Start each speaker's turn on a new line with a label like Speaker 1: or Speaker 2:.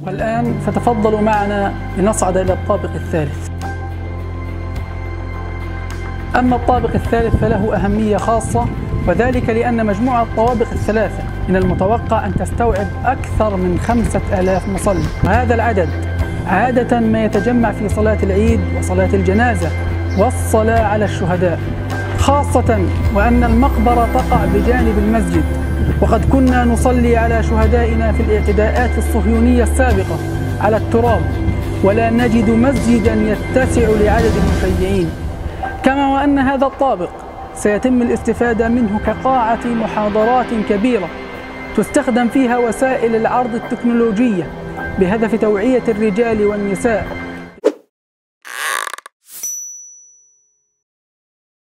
Speaker 1: والآن فتفضلوا معنا لنصعد إلى الطابق الثالث. أما الطابق الثالث فله أهمية خاصة وذلك لأن مجموعة الطوابق الثلاثة من المتوقع أن تستوعب أكثر من خمسة آلاف مصلي. وهذا العدد عادة ما يتجمع في صلاة العيد وصلاة الجنازة والصلاة على الشهداء خاصة وأن المقبرة تقع بجانب المسجد. وقد كنا نصلي على شهدائنا في الاعتداءات الصهيونية السابقة على التراب ولا نجد مسجدا يتسع لعدد المشيعين. كما وأن هذا الطابق سيتم الاستفادة منه كقاعة محاضرات كبيرة تستخدم فيها وسائل العرض التكنولوجية بهدف توعية الرجال والنساء.